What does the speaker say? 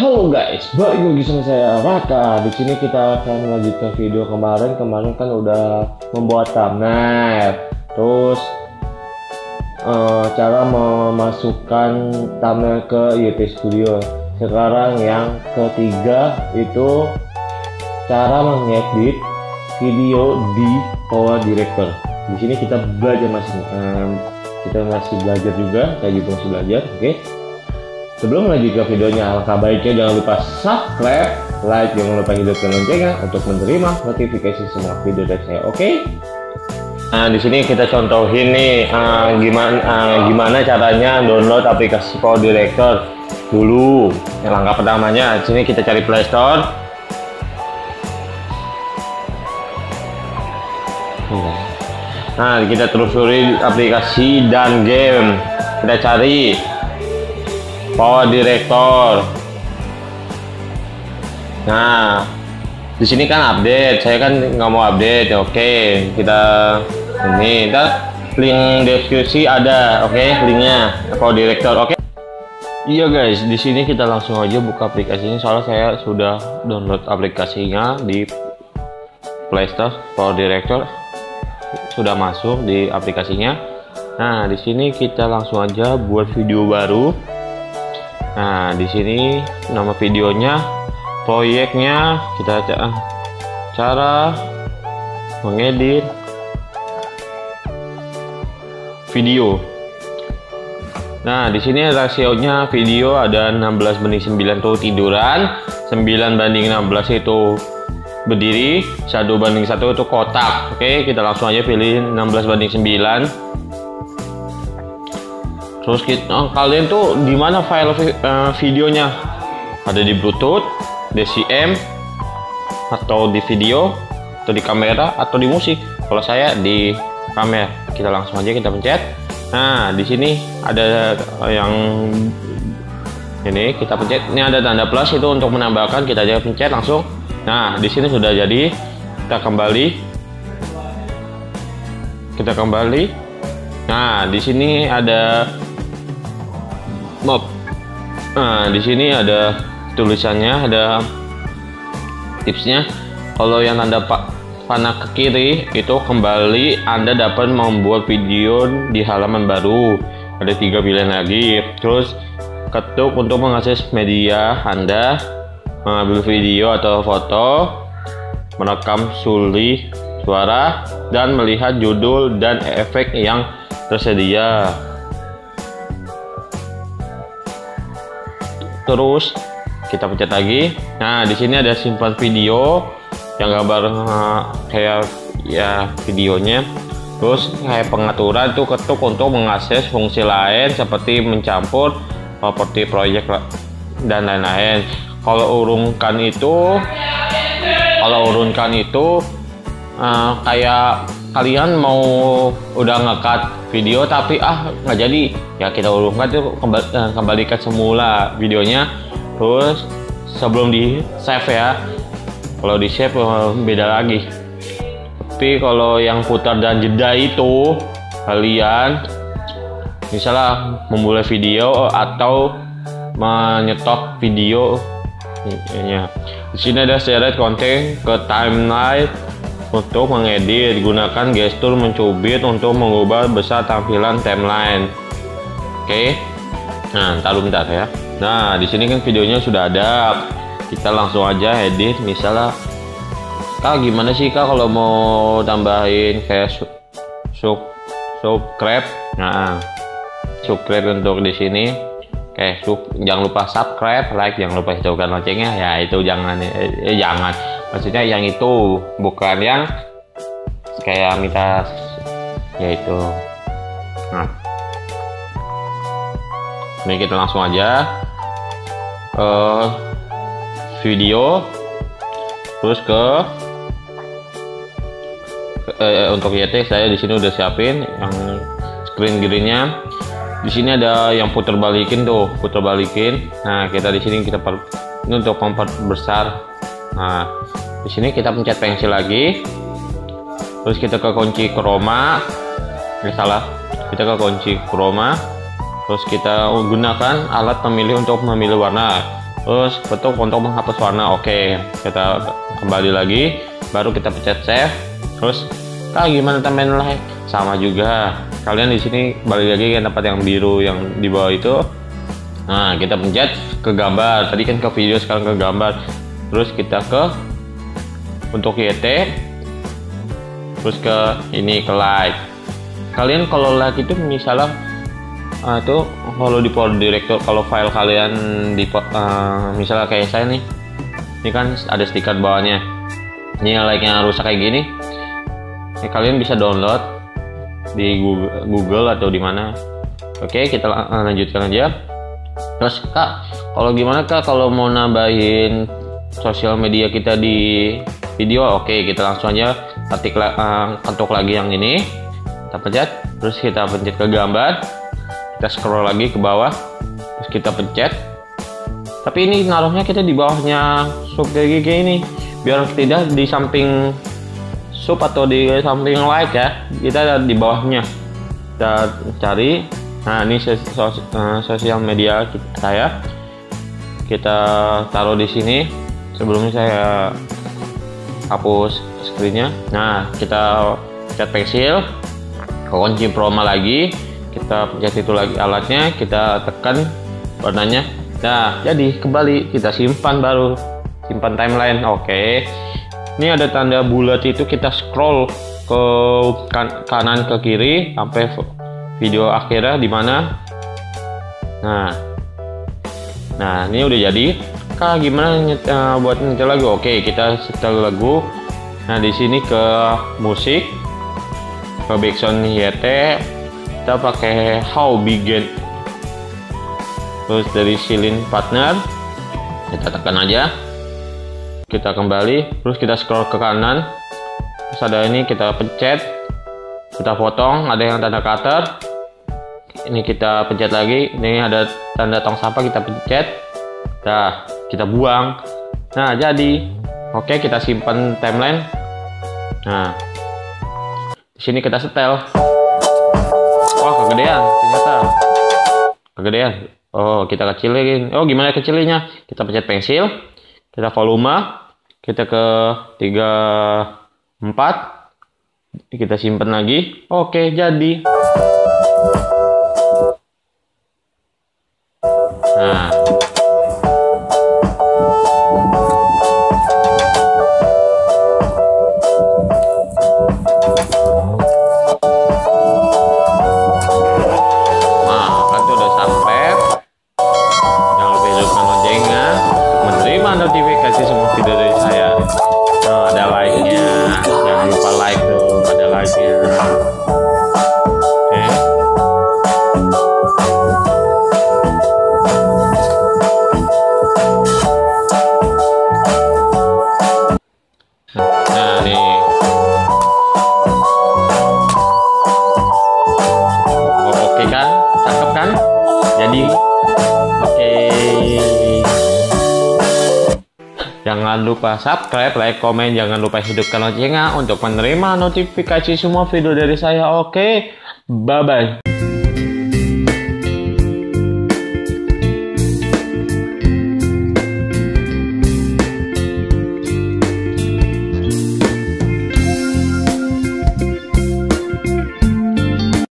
Halo guys, balik lagi sama saya Raka. Di sini kita akan lanjutkan video kemarin. Kemarin kan udah membuat thumbnail, terus eh, cara memasukkan thumbnail ke YouTube Studio. Sekarang yang ketiga itu cara mengedit video di Power Director. Di sini kita belajar masih em, kita masih belajar juga, saya juga masih belajar, oke? Sebelum lanjut ke videonya, alangkah baiknya jangan lupa subscribe, like, jangan lupa hidupkan loncengnya untuk menerima notifikasi semua video dari saya. Oke? Nah, di sini kita contohin nih eh, gimana eh, gimana caranya download aplikasi Power Director dulu. Yang langkah pertamanya, di sini kita cari Play Store. Nah, kita telusuri aplikasi dan game. Kita cari Power Director. Nah, di sini kan update. Saya kan nggak mau update. Oke, kita ini. Kita link deskripsi ada. Oke, linknya Power Director. Oke. Iya guys, di sini kita langsung aja buka aplikasinya. Soalnya saya sudah download aplikasinya di Play Store Power Director sudah masuk di aplikasinya. Nah, di sini kita langsung aja buat video baru. Nah, di sini nama videonya, proyeknya, kita ca- cara mengedit video. Nah, di sini rasionya video ada 16 banding 9 tuh tiduran, 9 banding 16 itu berdiri, 1 banding 1 itu kotak. Oke, kita langsung aja pilih 16 banding 9. Terus kita, oh, kalian tuh di mana file eh, videonya? Ada di Bluetooth, DCM, atau di video, atau di kamera, atau di musik. Kalau saya di kamera, kita langsung aja kita pencet. Nah, di sini ada yang ini kita pencet. Ini ada tanda plus itu untuk menambahkan. Kita aja pencet langsung. Nah, di sini sudah jadi. Kita kembali. Kita kembali. Nah, di sini ada mob. Nah, di sini ada tulisannya, ada tipsnya. Kalau yang tanda pak panah ke kiri itu kembali Anda dapat membuat video di halaman baru. Ada tiga pilihan lagi. Terus ketuk untuk mengakses media Anda, mengambil video atau foto, merekam suli suara, dan melihat judul dan efek yang tersedia. Terus kita pencet lagi. Nah, di sini ada simpan video yang gambar eh, kayak ya videonya. Terus kayak pengaturan tuh ketuk untuk mengakses fungsi lain seperti mencampur properti proyek dan lain-lain. Kalau urungkan itu kalau urunkan itu eh, kayak kalian mau udah ngekat video tapi ah nggak jadi ya kita urungkan tuh kembali, kembalikan semula videonya. Terus sebelum di save ya kalau di save eh, beda lagi. Tapi kalau yang putar dan jeda itu kalian misalnya memulai video atau menyetop video. Ya di sini ada seret konten ke timeline untuk mengedit gunakan gestur mencubit untuk mengubah besar tampilan timeline oke nah ntar dulu bentar ya nah di sini kan videonya sudah ada kita langsung aja edit misalnya kak gimana sih kak kalau mau tambahin kayak sub sub subscribe nah subscribe untuk di sini Oke, sub, jangan lupa subscribe, like, jangan lupa hidupkan loncengnya. Ya itu jangan, eh, eh, jangan. Maksudnya yang itu bukan yang kayak minta yaitu. Nah, ini kita langsung aja ke video, terus ke eh, untuk YT saya di sini udah siapin yang screen greennya. Di sini ada yang putar balikin tuh putar balikin. Nah kita di sini kita per, ini untuk memperbesar. Nah di sini kita pencet pensil lagi. Terus kita ke kunci chroma. Ini salah. Kita ke kunci chroma terus kita gunakan alat pemilih untuk memilih warna. Terus bentuk untuk menghapus warna. Oke kita kembali lagi. Baru kita pencet save. Terus kak gimana tambahin like sama juga. Kalian di sini balik lagi kan dapat yang biru yang di bawah itu. Nah kita pencet ke gambar. Tadi kan ke video sekarang ke gambar. Terus kita ke untuk YT terus ke ini ke like. Kalian kalau like itu misalnya uh, itu kalau di folder director kalau file kalian di uh, misalnya kayak saya nih ini kan ada stiker bawahnya. Ini like yang rusak kayak gini. Ya, kalian bisa download di Google, Google atau di mana. Oke kita lanjutkan aja. Terus kak kalau gimana kak kalau mau nambahin sosial media kita di video? Oke kita langsung aja ketik uh, ketuk lagi yang ini. Kita pencet terus kita pencet ke gambar kita scroll lagi ke bawah terus kita pencet. Tapi ini naruhnya kita di bawahnya sub GG ini. Biar tidak di samping sub atau di samping like ya kita di bawahnya. Kita cari. Nah ini uh, sosial media saya kita taruh di sini. Sebelumnya saya hapus screennya. Nah kita cat pensil. Kunci proma lagi kita pencet itu lagi alatnya kita tekan warnanya. Nah jadi kembali kita simpan baru simpan timeline. Oke. Ini ada tanda bulat itu kita scroll ke kan kanan ke kiri sampai video akhirnya di mana? Nah. Nah ini udah jadi. Kak gimana nyet, uh, buat nyetel lagu? Oke kita setel lagu. Nah di sini ke musik. Ke background YT kita pakai how begin. Terus dari silin partner kita tekan aja. Kita kembali terus kita scroll ke kanan. Terus ada ini kita pencet. Kita potong ada yang tanda cutter. Ini kita pencet lagi ini ada tanda tong sampah kita pencet. Nah kita buang. Nah jadi oke kita simpan timeline. Nah di sini kita setel kegedean ternyata. Kegedean. Oh kita kecilin. Oh gimana kecilinnya kita pencet pensil kita volume kita ke 34 kita simpan lagi. Oke jadi. Nah lupa subscribe, like, komen, jangan lupa hidupkan loncengnya untuk menerima notifikasi semua video dari saya. Oke, bye-bye.